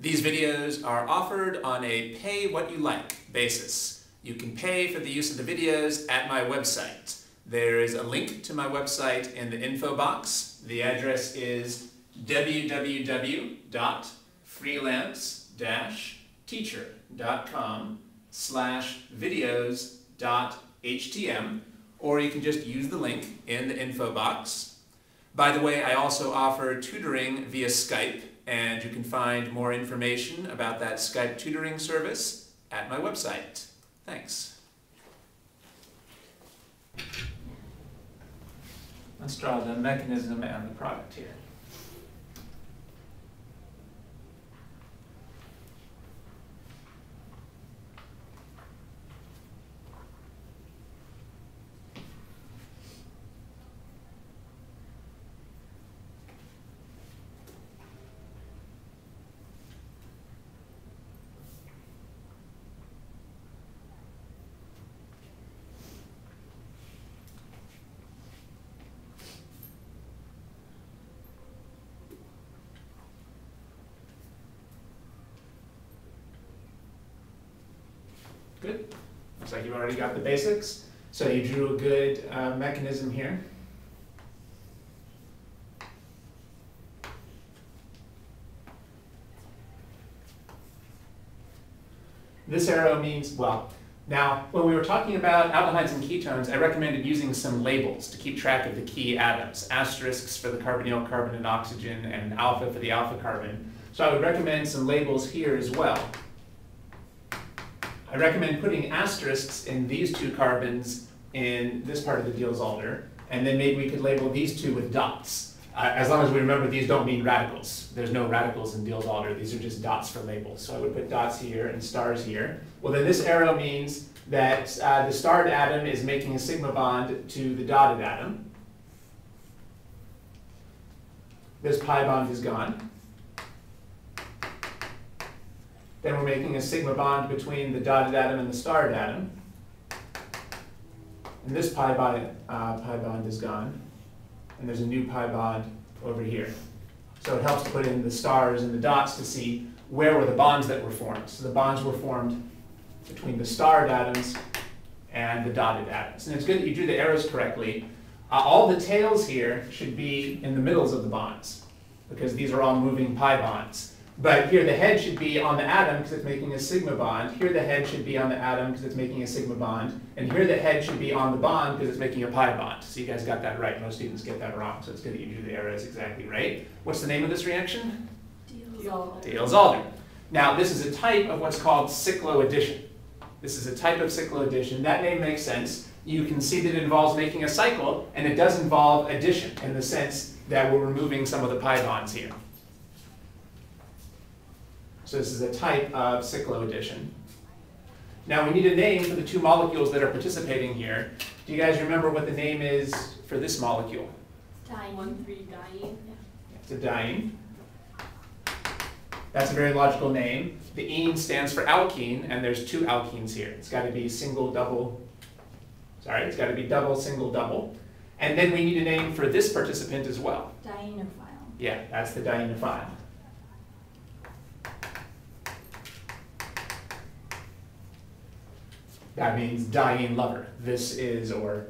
These videos are offered on a pay what you like basis. You can pay for the use of the videos at my website. There is a link to my website in the info box. The address is www.freelance-teacher.com slash videos.htm or you can just use the link in the info box. By the way, I also offer tutoring via Skype and you can find more information about that Skype tutoring service at my website. Thanks. Let's draw the mechanism and the product here. Good. Looks like you've already got the basics. So you drew a good uh, mechanism here. This arrow means, well, now when we were talking about aldehydes and ketones, I recommended using some labels to keep track of the key atoms, asterisks for the carbonyl, carbon, and oxygen, and alpha for the alpha carbon. So I would recommend some labels here as well. I recommend putting asterisks in these two carbons in this part of the Diels-Alder, and then maybe we could label these two with dots. Uh, as long as we remember these don't mean radicals. There's no radicals in Diels-Alder, these are just dots for labels. So I would put dots here and stars here. Well then this arrow means that uh, the starred atom is making a sigma bond to the dotted atom. This pi bond is gone. Then we're making a sigma bond between the dotted atom and the starred atom. And this pi bond, uh, pi bond is gone. And there's a new pi bond over here. So it helps to put in the stars and the dots to see where were the bonds that were formed. So the bonds were formed between the starred atoms and the dotted atoms. And it's good that you drew the arrows correctly. Uh, all the tails here should be in the middles of the bonds because these are all moving pi bonds. But here the head should be on the atom because it's making a sigma bond. Here the head should be on the atom because it's making a sigma bond. And here the head should be on the bond because it's making a pi bond. So you guys got that right. Most students get that wrong. So it's good that you drew the arrows exactly right. What's the name of this reaction? Diels-Alder. Diels-Alder. Now this is a type of what's called cycloaddition. This is a type of cycloaddition. That name makes sense. You can see that it involves making a cycle, and it does involve addition in the sense that we're removing some of the pi bonds here. So this is a type of cycloaddition. Now we need a name for the two molecules that are participating here. Do you guys remember what the name is for this molecule? Diene. One, three, diene. It's a diene. That's a very logical name. The ene stands for alkene, and there's two alkenes here. It's got to be single, double, sorry, it's got to be double, single, double. And then we need a name for this participant as well. Dienophile. Yeah, that's the dienophile. That means diene lover. This is, or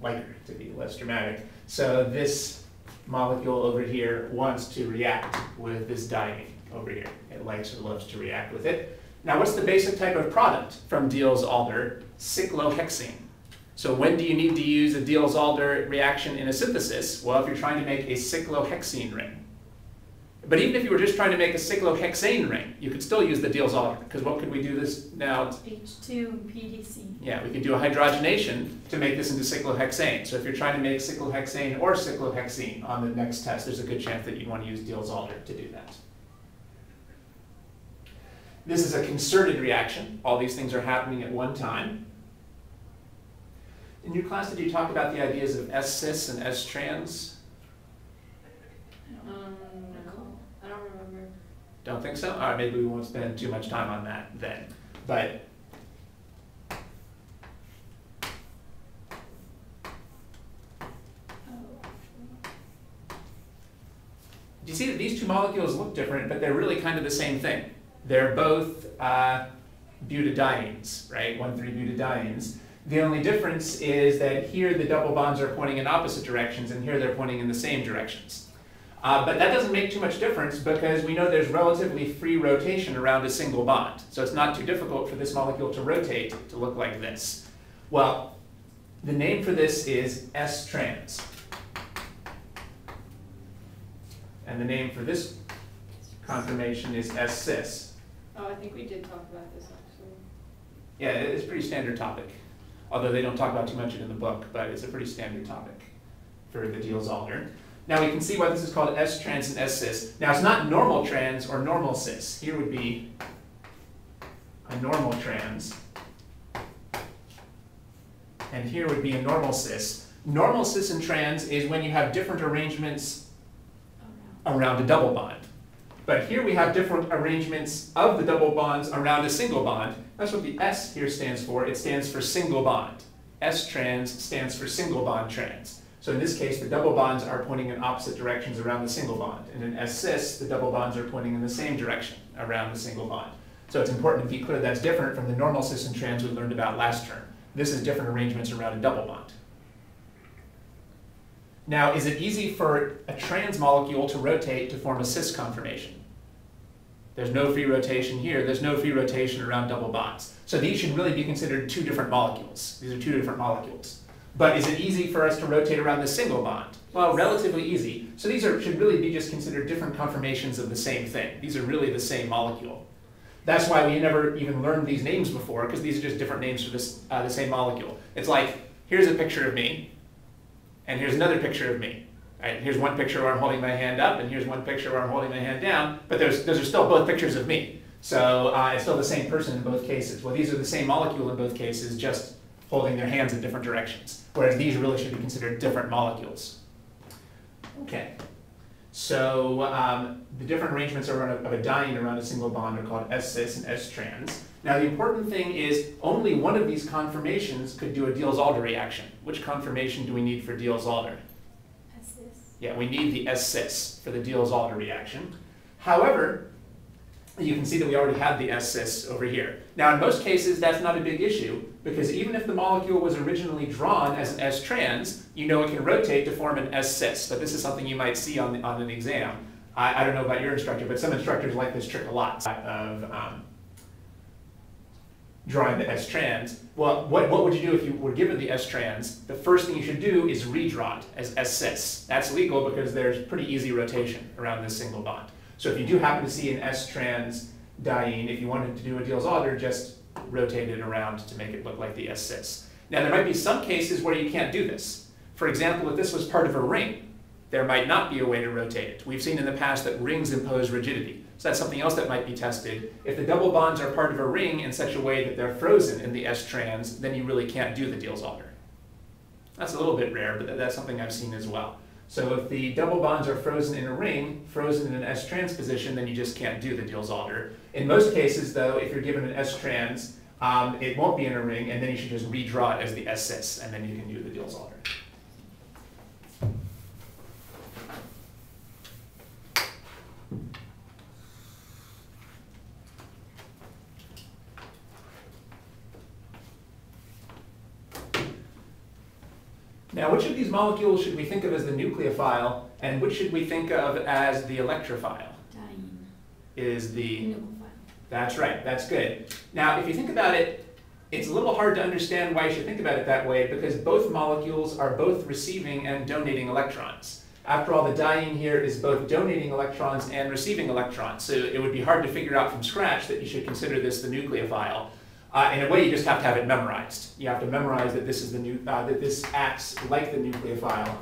liker to be less dramatic. So this molecule over here wants to react with this diene over here. It likes or loves to react with it. Now what's the basic type of product from Diels-Alder? Cyclohexene. So when do you need to use a Diels-Alder reaction in a synthesis? Well, if you're trying to make a cyclohexene ring. But even if you were just trying to make a cyclohexane ring, you could still use the Diels-Alder, because what could we do this now? H2 and Pd/C. Yeah, we could do a hydrogenation to make this into cyclohexane. So if you're trying to make cyclohexane or cyclohexene on the next test, there's a good chance that you'd want to use Diels-Alder to do that. This is a concerted reaction. All these things are happening at one time. In your class, did you talk about the ideas of S-cis and S-trans? Um, no, I don't remember. Don't think so? All right, maybe we won't spend too much time on that then. But do you see that these two two molecules look different, but they're really kind of the same thing. They're both uh, butadienes, right? 1,3-butadienes. The only difference is that here the double bonds are pointing in opposite directions, and here they're pointing in the same directions. Uh, but that doesn't make too much difference because we know there's relatively free rotation around a single bond. So it's not too difficult for this molecule to rotate to look like this. Well, the name for this is S-trans. And the name for this conformation is S-cis. Oh, I think we did talk about this actually. Yeah, it's a pretty standard topic. Although they don't talk about too much in the book, but it's a pretty standard topic for the Diels-Alder. Now we can see why this is called S-trans and S-cis. Now it's not normal trans or normal cis. Here would be a normal trans. And here would be a normal cis. Normal cis and trans is when you have different arrangements around a double bond. But here we have different arrangements of the double bonds around a single bond. That's what the S here stands for. It stands for single bond. S trans stands for single bond trans. So in this case, the double bonds are pointing in opposite directions around the single bond. And in S cis, the double bonds are pointing in the same direction around the single bond. So it's important to be clear that's different from the normal cis and trans we learned about last term. This is different arrangements around a double bond. Now, is it easy for a trans molecule to rotate to form a cis conformation? There's no free rotation here. There's no free rotation around double bonds. So these should really be considered two different molecules. These are two different molecules. But is it easy for us to rotate around the single bond? Well, relatively easy. So these are, should really be just considered different conformations of the same thing. These are really the same molecule. That's why we never even learned these names before, because these are just different names for this, uh, the same molecule. It's like, here's a picture of me, and here's another picture of me. Right, here's one picture where I'm holding my hand up, and here's one picture where I'm holding my hand down, but those, those are still both pictures of me. So uh, it's still the same person in both cases. Well, these are the same molecule in both cases, just holding their hands in different directions. Whereas these really should be considered different molecules. Okay. So um, the different arrangements of a, of a diene around a single bond are called S-cis and S-trans. Now the important thing is only one of these conformations could do a Diels-Alder reaction. Which conformation do we need for Diels-Alder? S-cis. Yeah, we need the S-cis for the Diels-Alder reaction. However, you can see that we already have the S-cis over here. Now, in most cases, that's not a big issue, because even if the molecule was originally drawn as an S-trans, you know it can rotate to form an S-cis, but this is something you might see on, the, on an exam. I, I, don't know about your instructor, but some instructors like this trick a lot of um, drawing the S-trans. Well, what, what would you do if you were given the S-trans? The first thing you should do is redraw it as S-cis. That's legal because there's pretty easy rotation around this single bond. So if you do happen to see an S-trans diene, if you wanted to do a Diels-Alder, just rotate it around to make it look like the S-cis. Now there might be some cases where you can't do this. For example, if this was part of a ring, there might not be a way to rotate it. We've seen in the past that rings impose rigidity. So that's something else that might be tested. If the double bonds are part of a ring in such a way that they're frozen in the S-trans, then you really can't do the Diels-Alder. That's a little bit rare, but that's something I've seen as well. So if the double bonds are frozen in a ring, frozen in an S-trans position, then you just can't do the Diels-Alder. In most cases, though, if you're given an S-trans, um, it won't be in a ring, and then you should just redraw it as the S-cis, and then you can do the Diels-Alder. Now, which of these molecules should we think of as the nucleophile, and which should we think of as the electrophile? Diene. Is the, Nucleophile. that's right, that's good. Now, if you think about it, it's a little hard to understand why you should think about it that way, because both molecules are both receiving and donating electrons. After all, the diene here is both donating electrons and receiving electrons, so it would be hard to figure out from scratch that you should consider this the nucleophile. Uh, in a way, you just have to have it memorized. You have to memorize that this is the new, uh, that this acts like the nucleophile,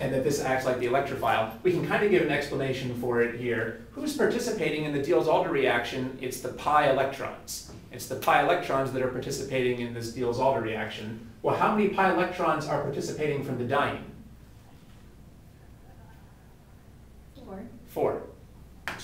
and that this acts like the electrophile. We can kind of give an explanation for it here. Who's participating in the Diels-Alder reaction? It's the pi electrons. It's the pi electrons that are participating in this Diels-Alder reaction. Well, how many pi electrons are participating from the diene? Four. Four.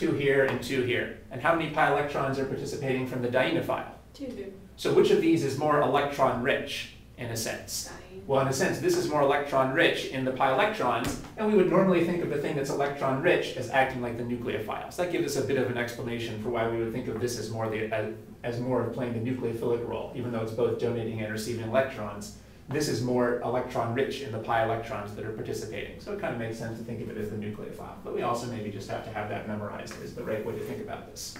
Two here and two here. And how many pi electrons are participating from the dienophile? Two. So which of these is more electron rich? in a sense. Well, in a sense, this is more electron rich in the pi electrons, and we would normally think of the thing that's electron rich as acting like the nucleophile. So that gives us a bit of an explanation for why we would think of this as more the as, as more of playing the nucleophilic role, even though it's both donating and receiving electrons. This is more electron rich in the pi electrons that are participating. So it kind of makes sense to think of it as the nucleophile. But we also maybe just have to have that memorized as the right way to think about this.